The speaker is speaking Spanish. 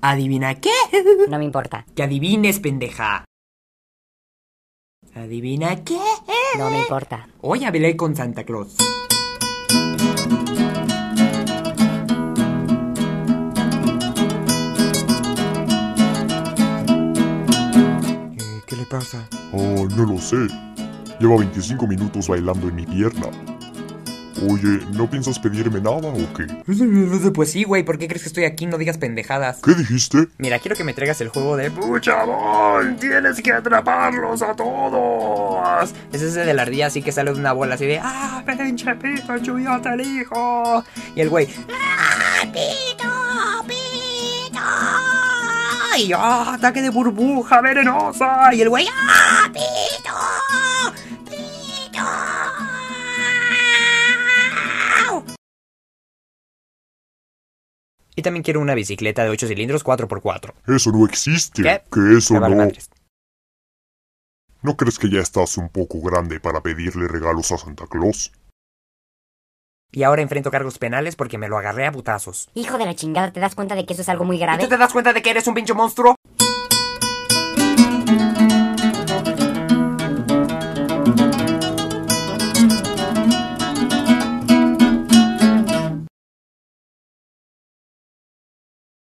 ¿Adivina qué? No me importa. Que adivines, pendeja. ¿Adivina qué? No me importa. Hoy hablé con Santa Claus. ¿Qué le pasa? Oh, no lo sé. Lleva 25 minutos bailando en mi pierna. Oye, ¿no piensas pedirme nada o qué? Pues sí, güey, ¿por qué crees que estoy aquí? No digas pendejadas. ¿Qué dijiste? Mira, quiero que me traigas el juego de... ¡Chabón! ¡Tienes que atraparlos a todos! Es ese de la ardilla así que sale de una bola así de... ¡Ah, pinche Pikachu, yo te elijo! Y el güey... ¡Ah, pito, pito! Y ¡ah, ataque de burbuja venenosa! Y el güey... ¡Ah! ¡Pito! Y también quiero una bicicleta de 8 cilindros 4x4. Eso no existe. ¿Qué? Que eso vale no. madres. ¿No crees que ya estás un poco grande para pedirle regalos a Santa Claus? Y ahora enfrento cargos penales porque me lo agarré a putazos. Hijo de la chingada, ¿te das cuenta de que eso es algo muy ¿Y grave? tú te das cuenta de que eres un pinche monstruo?